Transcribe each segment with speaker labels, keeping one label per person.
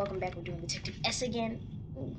Speaker 1: Welcome back. We're doing Detective S again. Ooh.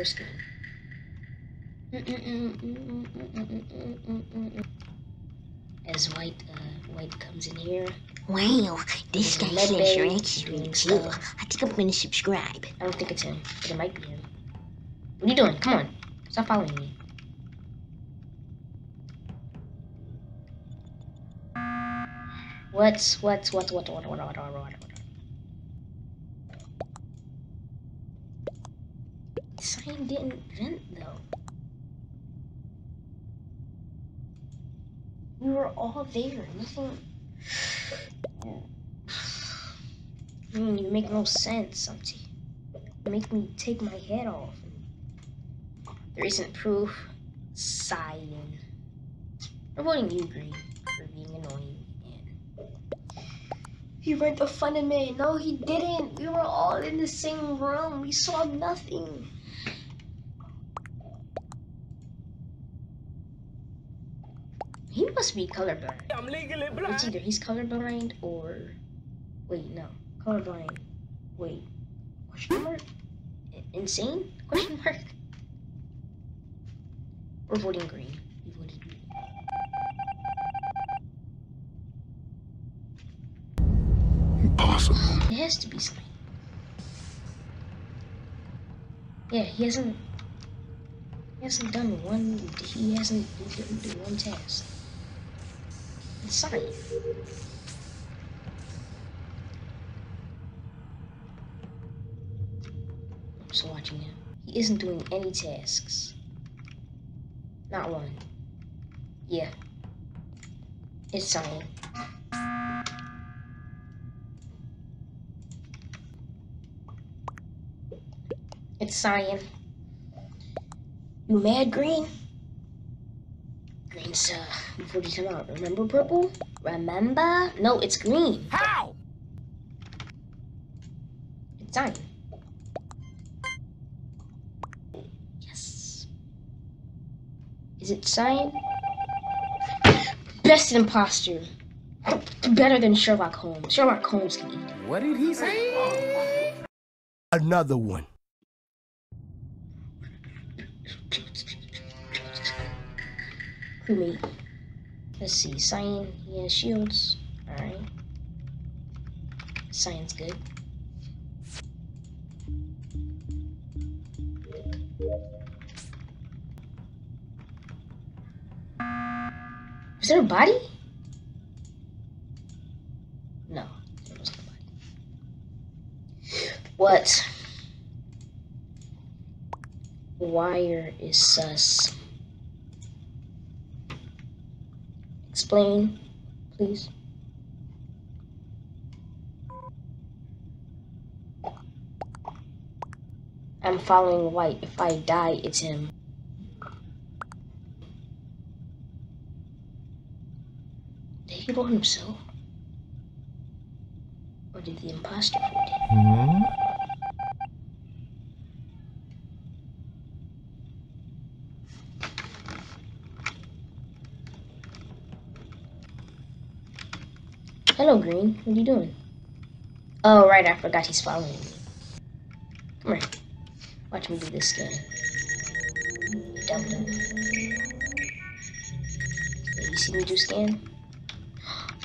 Speaker 1: Frisco. As White, uh, White comes in here. Wow, this guy's says you're I think I'm gonna subscribe. I don't think it's him, but it might be him. What are you doing? Come on. Stop following me. What's, what's, what's what, what, what, what, what, what, what, what? train didn't vent though. We were all there. Nothing. Mm, you make no sense, Humpty. You make me take my head off. There isn't proof. Sighing. We're voting you, Green, for being annoying. he read the fun of me. No, he didn't. We were all in the same room. We saw nothing. must be colorblind. I'm legally blind. It's either he's colorblind or... Wait, no. Colorblind. Wait. Question mark? Insane? Question mark? We're voting green. We voted green. Impossible. It has to be something. Yeah, he hasn't... He hasn't done one... He hasn't done one test. Sorry. I'm still watching him. He isn't doing any tasks. Not one. Yeah. It's signing. It's Cyan. You mad, Green? Uh, before you come out. Remember purple? Remember? No, it's green. How? It's time. Yes. Is it cyan? Best imposter. Better than Sherlock Holmes. Sherlock Holmes can eat. What did he say? Another one. me? Let's see. Cyan, he has shields. Alright. Cyan's good. Is there a body? No, there was no body. What? Wire is sus. explain, please? I'm following White. If I die, it's him. Did he go himself? Or did the imposter do him? Mm -hmm. Hello, Green. What are you doing? Oh, right, I forgot he's following me. Come here. Watch me do this again. Double. You see me do scan?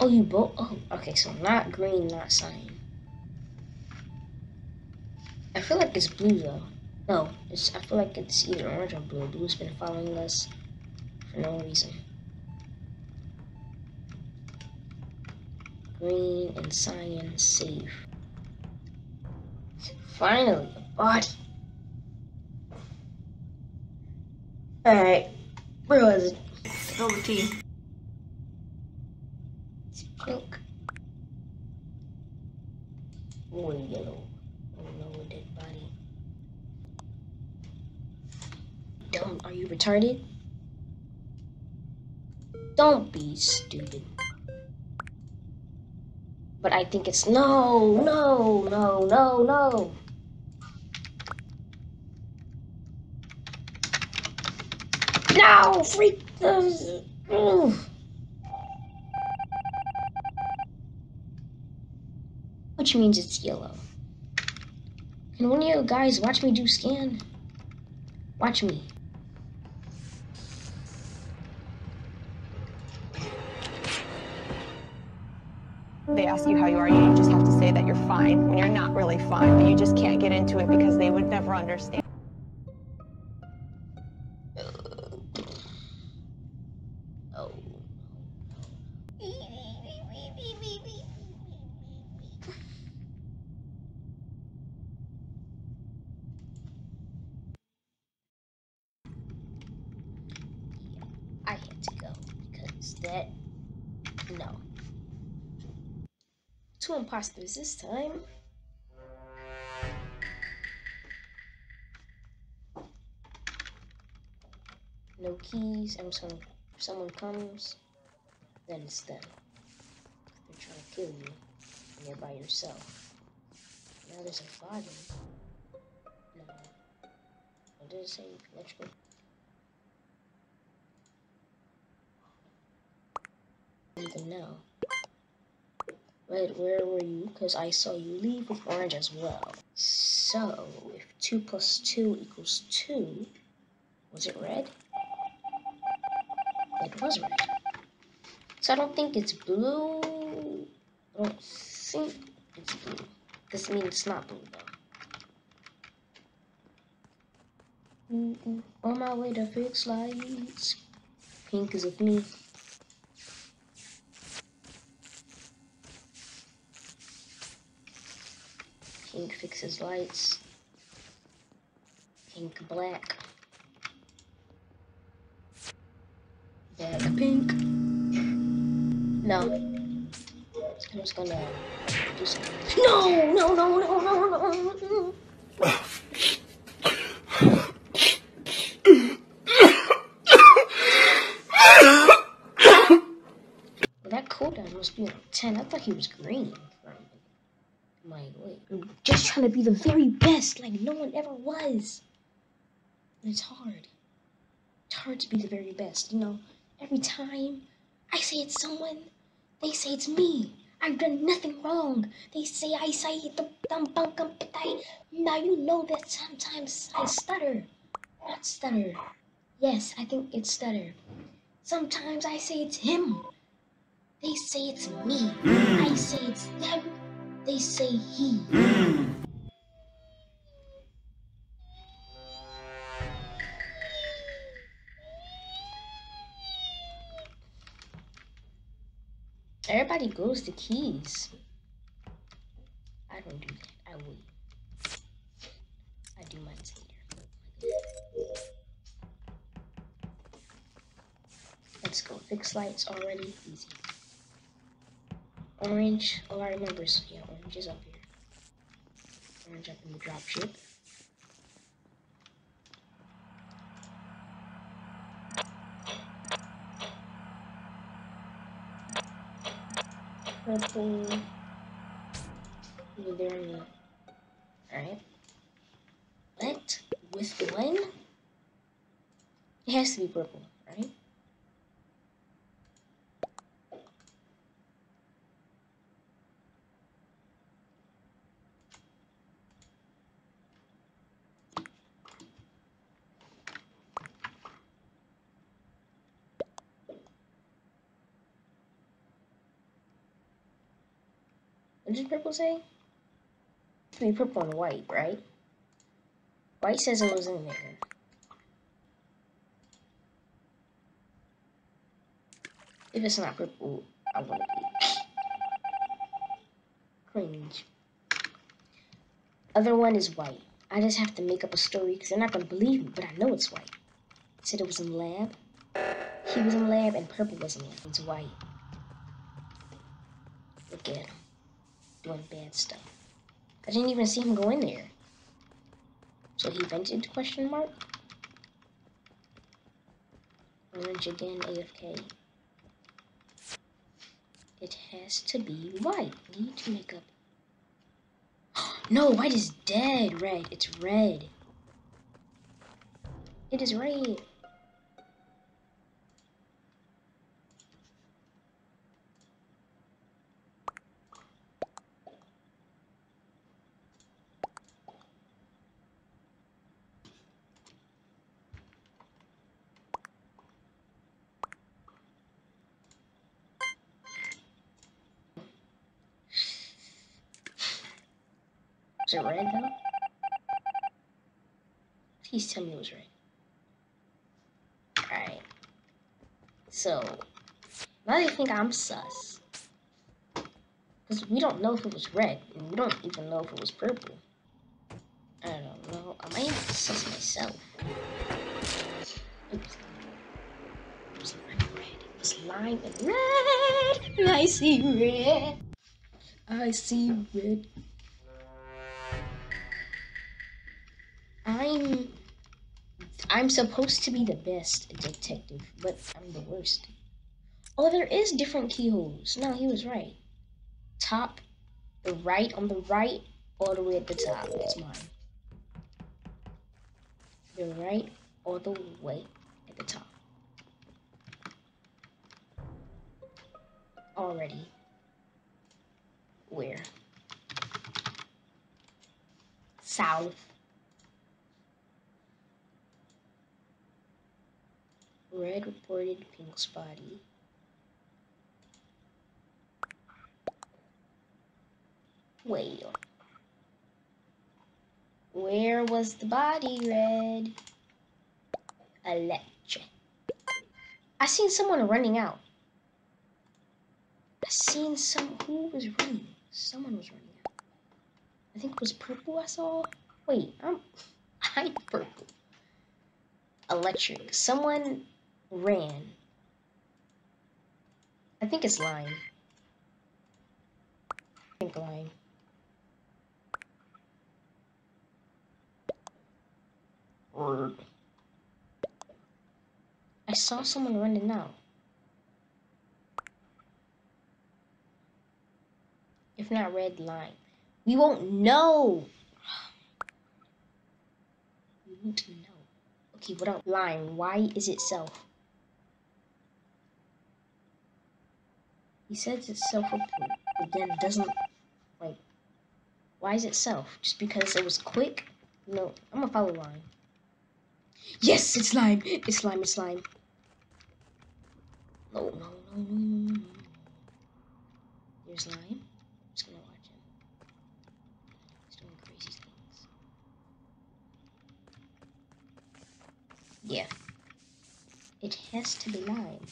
Speaker 1: Oh, you both? Oh, okay, so not green, not cyan. I feel like it's blue, though. No, it's, I feel like it's either orange or blue. Blue's been following us for no reason. green and cyan safe. Finally, a body. Alright, where was it? Spill the tea. It's pink. Ooh, and yellow. Oh no, a dead body. Dumb, are you retarded? Don't be stupid. But I think it's no, no, no, no, no. No, freak the... Which means it's yellow. Can one of you guys watch me do scan. Watch me. they ask you how you are, you just have to say that you're fine when you're not really fine, but you just can't get into it because they would never understand. I had to go because that, no. Two imposters this time. No keys. I'm If someone comes, then it's them. They're trying to kill you, and you're by yourself. Now there's a body. No. I did it say electrical. Something now. Red, where were you? Because I saw you leave with orange as well. So, if 2 plus 2 equals 2, was it red? It was red. So I don't think it's blue. I don't think it's blue. This means it's not blue, though. Mm -mm. On my way to fix lights, pink is a me. his lights. Pink, black. Black, pink. No. I'm just gonna do something. No, no, no, no, no, no. no. that cooldown must be like 10. I thought he was green my way. I'm just trying to be the very best like no one ever was. And it's hard. It's hard to be the very best, you know. Every time I say it's someone, they say it's me. I've done nothing wrong. They say I say the dumb but I now you know that sometimes I stutter. Not stutter. Yes, I think it's stutter. Sometimes I say it's him. They say it's me. I say it's them. They say he. Everybody goes to keys. I don't do that. I wait. I do mine later. Let's go. Fix lights already. Easy. Orange. Oh, I remember. So yeah, orange is up here. Orange up in the dropship. Purple. You there me. Alright. But with the one, it has to be purple, right? does purple say? I mean, purple and white, right? White says it was in there. If it's not purple, I'm gonna be cringe. Other one is white. I just have to make up a story because they're not gonna believe me, but I know it's white. said it was in lab. He was in lab and purple was in lab. It's white. Look at him doing bad stuff. I didn't even see him go in there. So he vented, question mark? Orange again, AFK. It has to be white. Need to make up. no, white is dead. Red. It's red. It is red. it red though? Please tell me it was red. Alright. So, now they think I'm sus. Because we don't know if it was red, and we don't even know if it was purple. I don't know. I might be sus myself. Oops. It was lime and red. It was lime and red. I see red. I see red. I'm I'm supposed to be the best detective, but I'm the worst. Oh, there is different keyholes. No, he was right. Top, the right on the right, all the way at the top. It's mine. The right all the way at the top. Already. Where? South. Red reported Pink's body. Wait. Where was the body, Red? Electric. I seen someone running out. I seen some. Who was running? Someone was running out. I think it was purple I saw. Wait, I'm. I'm purple. Electric. Someone ran. I think it's Lime. I think Lime. Word. I saw someone running now. If not red Lime. We won't know. We need to know. Okay, what without Lime, why is it self? He sets itself up then doesn't, like, why is it self? Just because it was quick? No, I'm gonna follow Lime. Yes, it's slime. It's slime. it's slime. No, no, no, no, no, no. There's Lime. i just gonna watch him. He's doing crazy things. Yeah. It has to be Lime.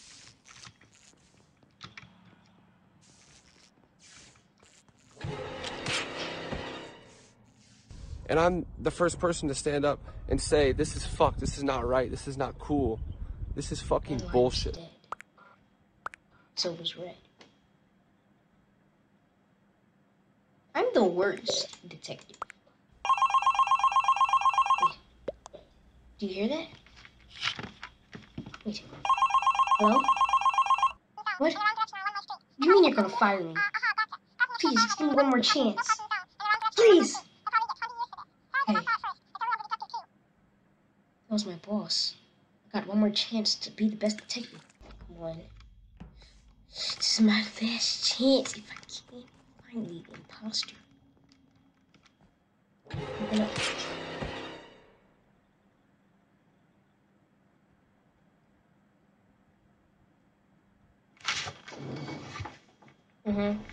Speaker 1: And I'm the first person to stand up and say, this is fucked, this is not right, this is not cool. This is fucking bullshit. So it was red. I'm the worst detective. Wait. Do you hear that? Wait. Hello? What? You mean you're gonna fire me? Please, give me one more chance. Please! was my boss. I got one more chance to be the best detective. Come on. This is my last chance if I can't find the imposter. Open up. Mm-hmm.